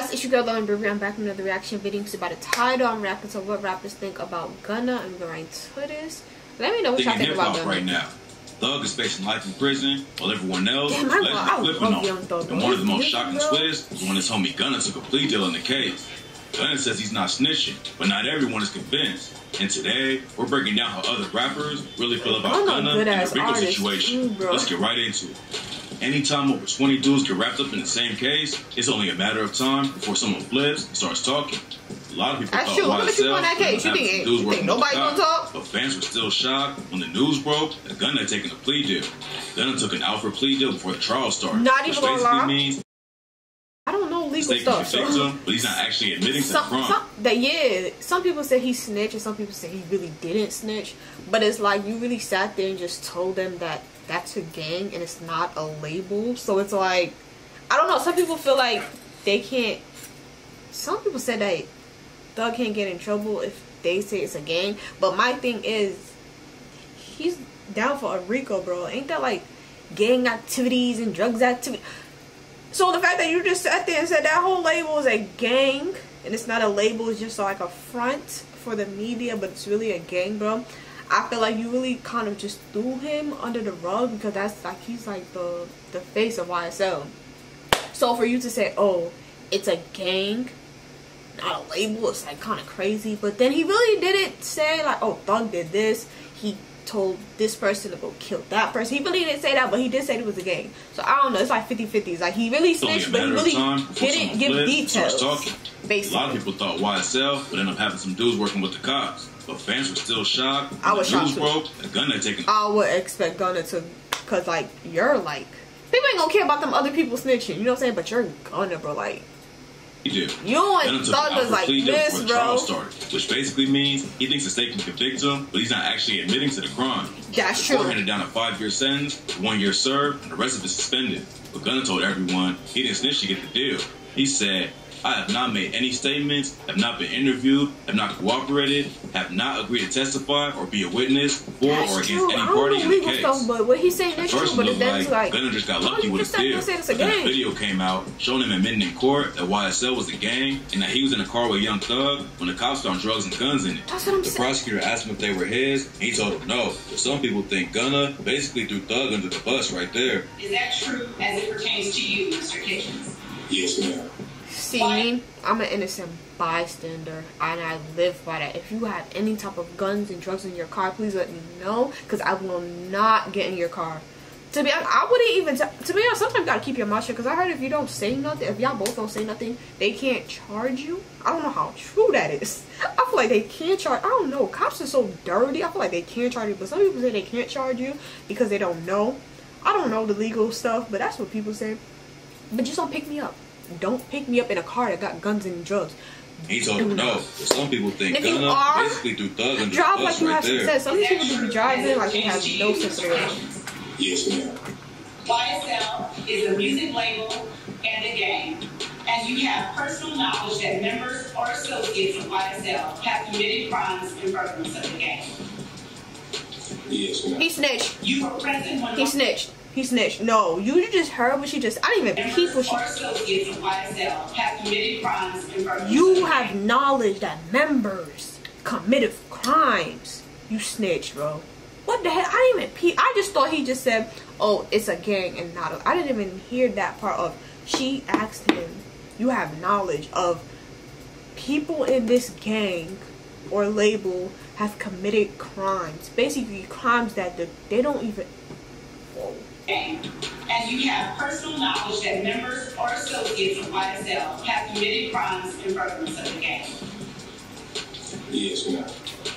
guys, it's your girl Lauren Burberry. I'm back with another reaction video. It's about a title. I'm reacting to what rappers think about Gunna. Going to this. Let me know what y'all think about Gunna. right now. Thug is facing life in prison, while everyone else Damn, is flipping on. Thug, and one of the most shocking twists is when his homie Gunna took a plea deal in the case. Gunna says he's not snitching, but not everyone is convinced. And today, we're breaking down how other rappers really feel about Gunna and the RICO situation. Let's get right into it. Anytime over 20 dudes get wrapped up in the same case, it's only a matter of time before someone flips and starts talking. A lot of people That's thought true. Look at you on that case. You think, you think nobody gonna talk? But fans were still shocked when the news broke that Gunna had taken a plea deal. Gunna took an Alford plea deal before the trial started. Not even basically lie. means I don't know legal stuff. So. But he's not actually admitting some, to the crime. Some, that, yeah, some people say he snitched and some people say he really didn't snitch. But it's like you really sat there and just told them that that's a gang and it's not a label. So it's like, I don't know. Some people feel like they can't. Some people said that Thug can't get in trouble if they say it's a gang. But my thing is, he's down for a RICO, bro. Ain't that like gang activities and drugs activity? So the fact that you just sat there and said that whole label is a gang and it's not a label, it's just like a front for the media, but it's really a gang, bro. I feel like you really kind of just threw him under the rug because that's like he's like the the face of YSL. So for you to say, oh, it's a gang, not a label, it's like kind of crazy. But then he really didn't say like, oh, Thug did this. He told this person to go kill that person. He really didn't say that, but he did say it was a gang. So I don't know. It's like 50-50. Like he really snitched, but he really didn't give details. Basically. A lot of people thought YSL would end up having some dudes working with the cops. But fans were still shocked. I was shocked. Broke, and Gunna taking. I would expect Gunna to, cause like you're like people ain't gonna care about them other people snitching. You know what I'm saying? But you're Gunna, bro. Like you do. You and Thug like this, bro. Started, which basically means he thinks the state can convict him, but he's not actually admitting to the crime. That's true. Court handed down a five-year sentence, one year served, and the rest of it suspended. But Gunna told everyone he didn't snitch to get the deal. He said, I have not made any statements, have not been interviewed, have not cooperated, have not agreed to testify or be a witness for That's or against true. any party in the case. Stuff, but what he's saying is true, but it like, like Gunna just got lucky with his deal. But then a video came out showing him admitting in court that YSL was a gang and that he was in a car with Young Thug when the cops found drugs and guns in it. That's what I'm the saying. prosecutor asked him if they were his, and he told him no. But some people think Gunna basically threw Thug under the bus right there. Is that true as it pertains to you, Mr. Kitchens? Yes, ma'am. See, I'm an innocent bystander and I live by that. If you have any type of guns and drugs in your car, please let me know because I will not get in your car. To be honest, I wouldn't even, to be honest, sometimes you gotta keep your mouth shut because I heard if you don't say nothing, if y'all both don't say nothing, they can't charge you. I don't know how true that is. I feel like they can't charge, I don't know, cops are so dirty, I feel like they can't charge you, but some people say they can't charge you because they don't know. I don't know the legal stuff, but that's what people say. But just don't pick me up don't pick me up in a car that got guns and drugs. He's told him no. Some people think Gunna are, basically threw Thug under drive the bus like you right have there. Sense. Some people do be driving like they have no sense of Yes, ma'am. YSL is a music label and a game. And you have personal knowledge that members or associates of YSL have committed crimes in furtherance of the game. Yes, ma'am. He snitched. You were present when he snitched. He snitched. No, you just heard what she just. I didn't even peep what she. You have knowledge that members committed crimes. You snitched, bro. What the hell? I didn't even peep. I just thought he just said, "Oh, it's a gang and not a." I didn't even hear that part of. She asked him, "You have knowledge of people in this gang or label have committed crimes. Basically, crimes that the, they don't even." Whoa and you have personal knowledge that members or associates of YSL have committed crimes in furtherance of the gang. Yes, ma'am.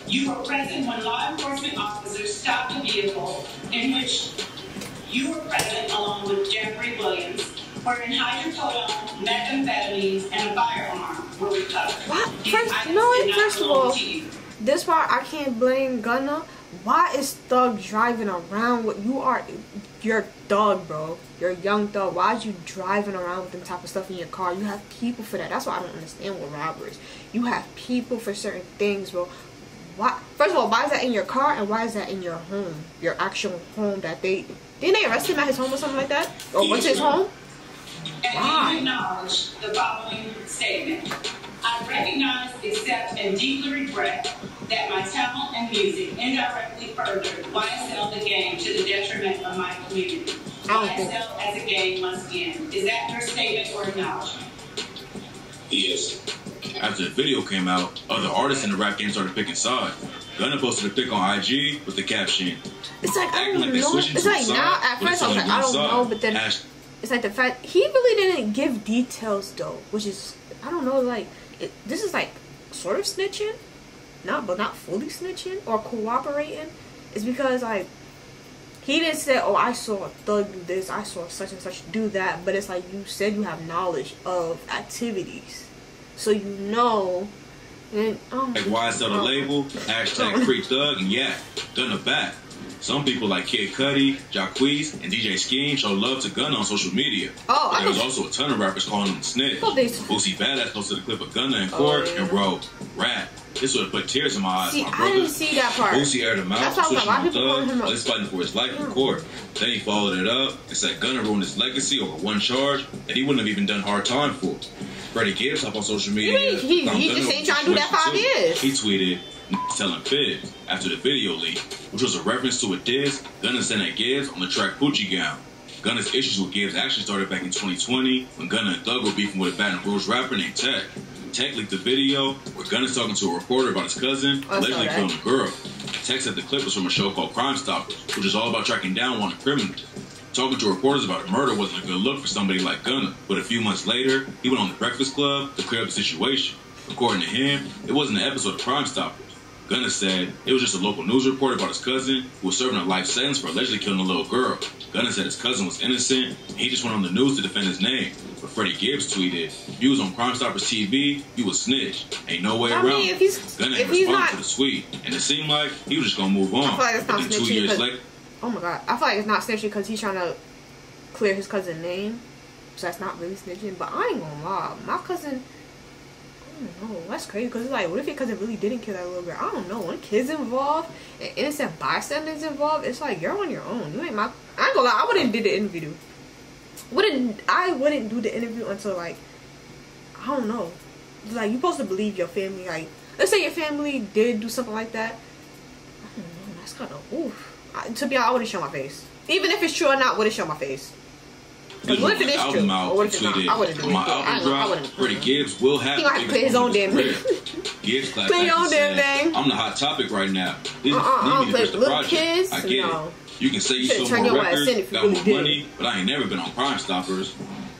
You were present when law enforcement officers stopped a vehicle in which you were present along with Jeffery Williams, wherein hydrocodone, methamphetamines, and a firearm were recovered. What? First, no, first of all, this part I can't blame Gunna why is Thug driving around with you are you're dog, bro. You're a young dog. Why is you driving around with them type of stuff in your car? You have people for that. That's why I don't understand with robbers. You have people for certain things, bro. Why? First of all, why is that in your car and why is that in your home? Your actual home that they didn't they arrest him at his home or something like that? Or what's his home? And why? acknowledge the following statement. I recognize, accept, and deeply regret that my talent and music indirectly furthered YSL the game to the detriment of my community. YSL as a game must end. Is that your statement or acknowledgement? Yes. After the video came out, other artists in the rap game started picking sides. Gunna posted a pic on IG with the caption. It's like I don't like know. It's like now at first I was like I don't know, but then it's like the fact he really didn't give details though, which is I don't know. Like it, this is like sort of snitching, not but not fully snitching or cooperating. is because like he didn't say, "Oh, I saw a thug do this. I saw such and such do that." But it's like you said you have knowledge of activities, so you know and, um, like YSL the label, hashtag Free Thug, and yeah, Gunna back. Some people like Kid Cudi, Jacquees, and DJ Scheme show love to Gunna on social media. Oh, but there's also a ton of rappers calling him snitch. Oh, Boosie Badass posted a clip of Gunna in court oh, yeah. and wrote, "Rap." This would have put tears in my eyes. See, my I didn't see that part. Boosie aired him out, on Thug, he's fighting for his life in mm. court. Then he followed it up and said Gunna ruined his legacy over one charge that he wouldn't have even done hard time for. Freddie Gibbs up on social media. He, he, he just ain't trying to do that five years. He tweeted, telling fibs after the video leak, which was a reference to a diss Gunna sent at Gibbs on the track Poochie Gown. Gunna's issues with Gibbs actually started back in 2020 when Gunna and Thug were beefing with a Baton Rouge rapper named Tech. Tech leaked the video where Gunna's talking to a reporter about his cousin, allegedly killing a girl. Tech said the clip was from a show called Crime Stoppers, which is all about tracking down wanted criminals. Talking to reporters about a murder wasn't a good look for somebody like Gunna, but a few months later, he went on the Breakfast Club to clear up the situation. According to him, it wasn't an episode of Crime Stoppers. Gunna said it was just a local news report about his cousin who was serving a life sentence for allegedly killing a little girl. Gunna said his cousin was innocent, and he just went on the news to defend his name. But Freddie Gibbs tweeted, you was on Crime Stoppers TV, you was snitch. Ain't no way I around mean, if he's, Gunna if he's not, to the tweet, and it seemed like he was just gonna move on. I feel like it's not two years later, Oh my god. I feel like it's not snitching because he's trying to clear his cousin's name. So that's not really snitching. But I ain't gonna lie. My cousin. I know. That's crazy because like, what if your cousin really didn't kill that little girl? I don't know. When kids involved and innocent bystanders involved, it's like you're on your own. You ain't my. I ain't gonna lie. I wouldn't do the interview. Wouldn't I wouldn't do the interview until like I don't know. Like you're supposed to believe your family. Like let's say your family did do something like that. I don't know. That's kind of oof to be honest, I wouldn't show my face. Even if it's true or not, wouldn't show my face. What if it is true? Out, or what if it's not? I wouldn't do my album drop, Freddie Gibbs will have. He gonna have to play his own damn thing. Gibbs class. Play your own damn thing. I'm the hot topic right now. This uh, uh, I don't play little project. kids. I get no. it. You can say you, sold more records, got more money, but I ain't never been on Crime Stoppers.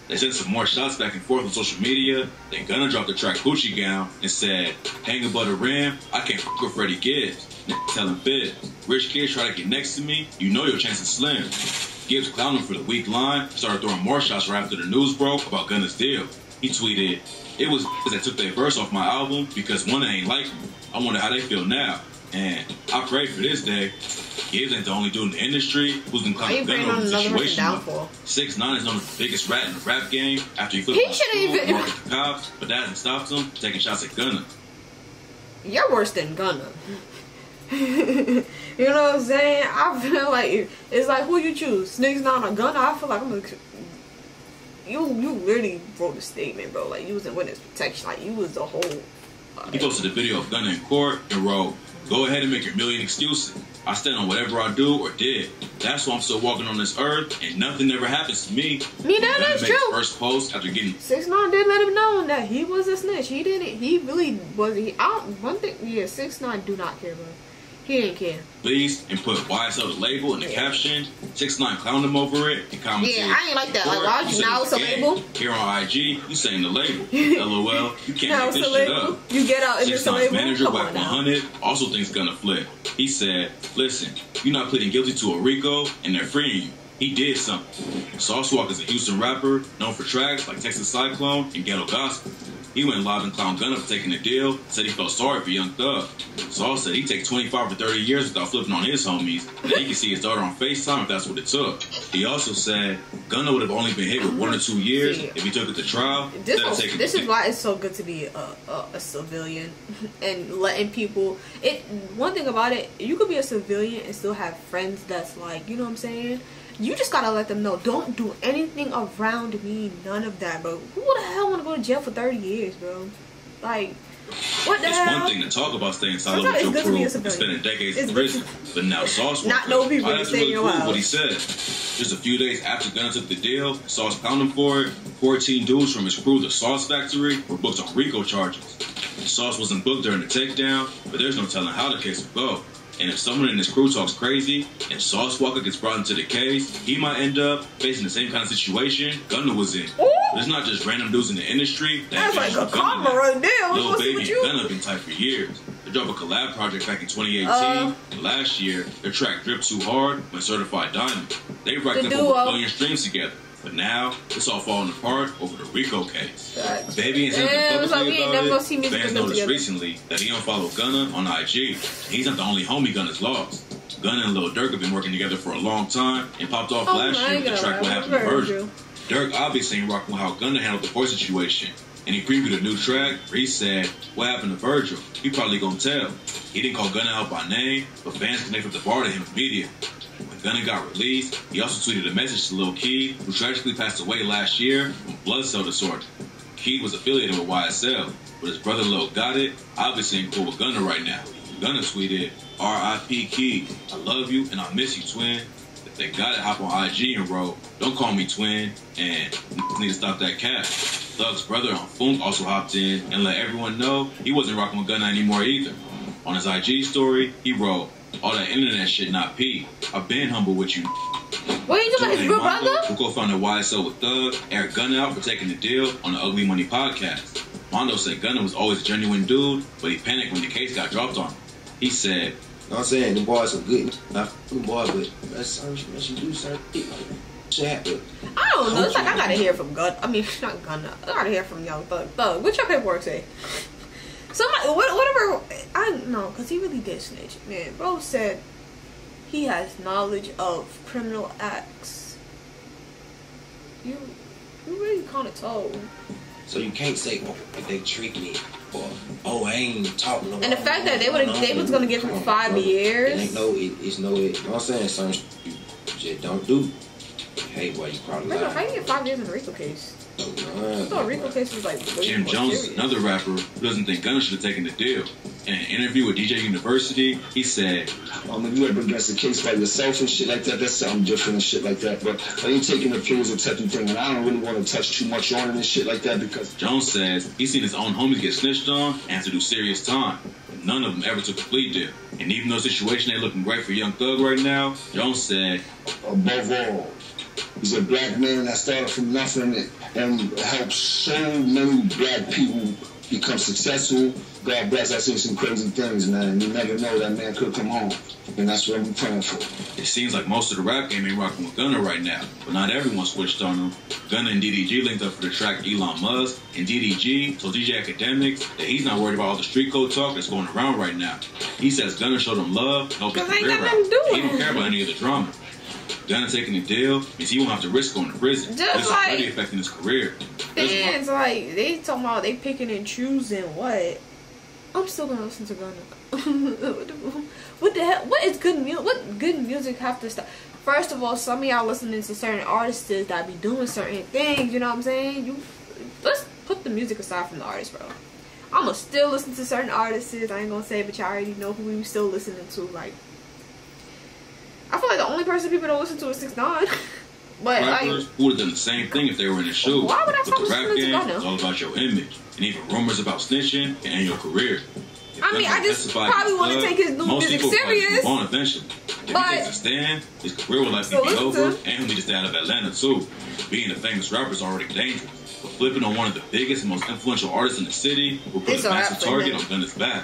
They sent some more shots back and forth on social media. Then Gunna dropped the track Poochie Gown and said, Hang above the rim, I can't fuck with Freddie Gibbs. Tell him Fib, rich kids try to get next to me, you know your chance is slim. Gibbs clowned him for the weak line, started throwing more shots right after the news broke about Gunna's deal. He tweeted, It was that took their verse off my album because one ain't like me. I wonder how they feel now. And I pray for this day. Gibbs ain't the only dude in the industry who's been climbing gun over the situation. Six nine is known as the biggest rat in the rap game after he flipped he should even the cops, but that hasn't stopped him taking shots at Gunna. You're worse than Gunna. you know what I'm saying? I feel like it's like who you choose, Six Nine or Gunna. I feel like I'm like you you literally wrote a statement, bro. Like you was in witness protection. Like you was the whole. Uh, he posted a video of Gunna in court and wrote, Go ahead and make your million excuses. I stand on whatever I do or did. That's why I'm still walking on this earth, and nothing ever happens to me. Me, that is true. First post after getting six nine did let him know that he was a snitch. He didn't. He really was. He out. One thing, yeah, six nine do not care, bro. He didn't care. Please and put YSL label in the yeah. caption. Six nine clowned him over it and commented. Yeah, I ain't like that. Like, why you now it's a label? Here on IG, you saying the label. LOL. You can't now make this shit up. You get out and a label. manager, Come Black 100, also thinks gonna flip. He said, "Listen, you're not pleading guilty to a RICO, and they're freeing you." He did something. Sauce Walka is a Houston rapper known for tracks like Texas Cyclone and Ghetto Gospel. He went live and clowned Gunna for taking the deal, said he felt sorry for Young Thug. Saul said he'd take 25 or 30 years without flipping on his homies, and he could see his daughter on FaceTime if that's what it took. He also said Gunna would have only been hit with one or two years if he took it to trial. This, was, this is why it's so good to be a, a, a civilian and letting people. It One thing about it, you could be a civilian and still have friends that's like, you know what I'm saying? You just gotta let them know don't do anything around me none of that bro who the hell want to go to jail for 30 years bro like What the it's hell? one thing to talk about staying Sometimes with your good to be a crew and spending decades in prison, but now Sauce Not know people I to have to stay in really prove what he said. Just a few days after Gunna took the deal, Sauce found him for it. 14 dudes from his crew, the Sauce Factory, were booked on RICO charges. Sauce wasn't booked during the takedown, but there's no telling how the case will go. And if someone in his crew talks crazy and Sauce Walka gets brought into the case, he might end up facing the same kind of situation Gunna was in. Ooh. But it's not just random dudes in the industry. that That's like a karma right there. Lil What's Baby and? Gunna been tight for years. They dropped a collab project back in 2018. Uh. Last year, their track Drip Too Hard went certified diamond. They racked The up duo. over a billion streams together. But now, it's all falling apart over the RICO case. Baby said Damn, nothing publicly about it. gonna see music Fans noticed together. recently that he don't follow Gunna on IG. He's not the only homie Gunna's lost. Gunna and Lil Durk have been working together for a long time and popped off Oh, last year with the track What Happened to Virgil. Durk obviously ain't rocking with how Gunna handled the voice situation. And he previewed a new track where he said, What happened to Virgil? He probably gonna tell. He didn't call Gunna out by name, but fans connected the bar to him immediately. Gunna got released, he also tweeted a message to Lil Keed, who tragically passed away last year from blood cell disorder. Keed was affiliated with YSL, but his brother Lil Gotit, obviously ain't cool with Gunna right now. Gunna tweeted, R.I.P. Keed, I love you and I miss you, twin. If they got it, hop on IG and wrote, don't call me twin, and need to stop that cap. Thug's brother Unfoonk also hopped in and let everyone know he wasn't rocking with Gunna anymore either. On his IG story, he wrote, all that internet shit not P. I've been humble with you. What are you talking about? His Jordan real Mondo, brother? who co-founded YSL with Thug, Eric Gunna out for taking the deal on the Ugly Money podcast. Mondo said Gunna was always a genuine dude, but he panicked when the case got dropped on him. He said, You know what I'm saying? The boys are good. Not good boy, but that's certain shit that you do certain shit like that. I don't know. It's like I gotta hear from Gun. I mean, not Gunna. I gotta hear from Young Thug. Thug, what your paperwork say? Somebody, what- whatever. I know, cause he really did snitch. Man, bro said he has knowledge of criminal acts. You, you really kind of told. So you can't say, oh, if they treat me, or oh, I ain't talking no And the fact that they would've- they was gonna give him five years. It ain't no, it, it's no, it, you know what I'm saying? Some shit you just don't do. Hey, boy, you probably no, how you get five years in a RICO case? I thought RICO case was like Jim Jones, serious. another rapper who doesn't think Gunna should have taken the deal. In an interview with DJ University, he said, Um, if you ever against a case by yourself and shit like that, that's something different and shit like that. But I ain't taking the pills or touching thing, and I don't really want to touch too much on it and shit like that because Jones says he's seen his own homies get snitched on and have to do serious time. But none of them ever took a plea deal. And even though the situation ain't looking great for Young Thug right now, Jones said, above all, he's a black man that started from nothing and, and helped so many black people become successful. God bless, I seen some crazy things, man. You never know that man could come home. And that's what I'm praying for. It seems like most of the rap game ain't rocking with Gunna right now, but not everyone switched on him. Gunna and DDG linked up for the track Elon Musk, and DDG told DJ Academics that he's not worried about all the street code talk that's going around right now. He says Gunna showed him love, helped his Cause ain't career out. nothing to do He don't care about any of the drama. Gunna taking the deal means he won't have to risk going to prison. Just this is like- already affecting his career. This is why- fans like they talking about they picking and choosing what. I'm still gonna listen to the, what the hell? What is good music? What good music have to stop? First of all, some of y'all listening to certain artists that be doing certain things. You know what I'm saying? You let's put the music aside from the artist, bro. I'ma still listen to certain artists. I ain't gonna say, but y'all already know who we still listening to. Like, I feel like the only person people don't listen to is Six Nine. but like, Rappers who would have done the same thing if they were in his shoes. Why would I but the rap to game is all about your image. And even rumors about snitching can end your career. If I mean, I just probably his wanna take his new most music serious. on eventually. If But- he takes a stand, his career will likely So be over, to- and he'll to stay out of Atlanta too. Being a famous rapper is already dangerous. But flipping on one of the biggest and most influential artists in the city will put It's a massive target on Gunna's back.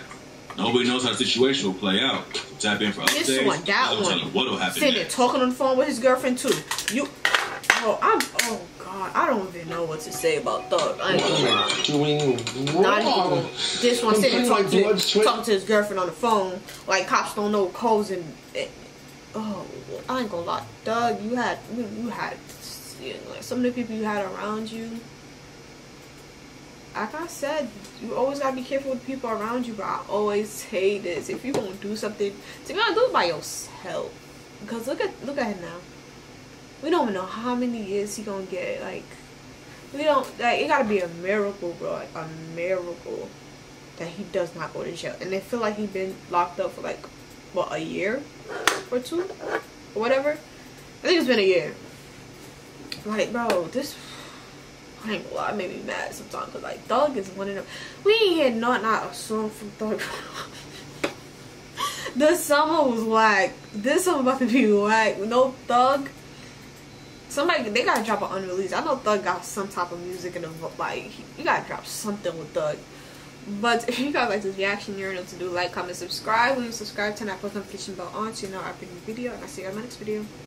Nobody knows how the situation will play out. Tap in for This updates. one, that I'll one. what'll happen Sitting there talking on the phone with his girlfriend too. You, oh, I'm, oh god, I don't even know what to say about Thug. I ain't gonna lie. Doing Not even this one sitting there Like talking blood to, sweat. talking to his girlfriend on the phone. Like cops don't know codes and. eh, oh, I ain't gonna lie, Doug. You had you, you had you know, like some of the people you had around you. Like I said, you always gotta be careful with people around you. But I always say this: if you gonna do something, to be honest, do it by yourself. Because look at look at him now. We don't even know how many years he gonna get. Like we don't like it gotta be a miracle, bro. Like a miracle. that he does not go to jail. And they feel like he been locked up for like, what, a year or two? Or whatever. I think it's been a year. Like, bro, this, I ain't gonna lie, made me mad sometimes. Cause like, Thug is one of them. We ain't had not, not a song from Thug. the summer was whack. This summer about to be whack. No Thug. Somebody, they gotta drop an unreleased. I know Thug got some type of music in the, like, you gotta drop something with Thug. But if you guys like this reaction, you're know to do like, comment, subscribe. When you subscribe, turn that post notification bell on so you know I bring video. And I'll see you in my next video.